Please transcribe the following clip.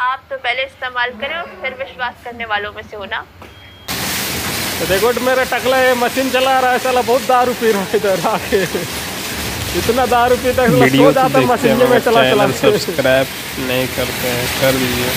आप तो पहले इस्तेमाल करें और फिर विश्वास करने वालों में से होना तो देखो तो मेरा टकला है मशीन चला रहा है साला बहुत दारू पी रहा है इधर आके। इतना दारू पीता है सो तो जाता मशीन में चला चला। सब्सक्राइब नहीं करते हैं कर दीजिए।